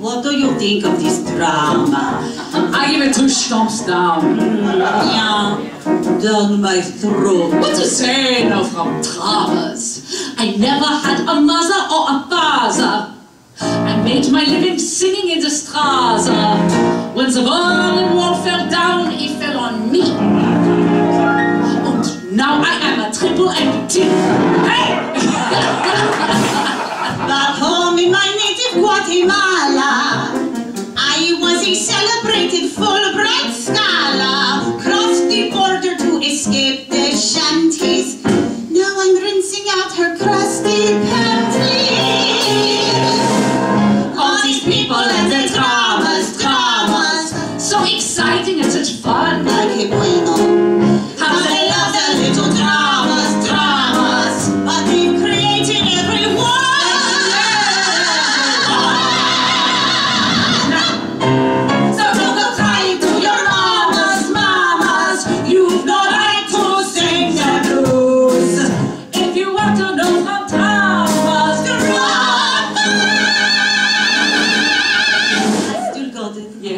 What do you think of this drama? I give it two stomps down. Yeah, down my throat. What to say now from Travers? I never had a mother or a father. I made my living singing in the Straße. When the Berlin Wall fell down, it fell on me. And now I am a triple amputee. Guatemala, I was a celebrated Fulbright scholar. Crossed the border to escape the shanties. Now I'm rinsing out her crusty panties. All these people and I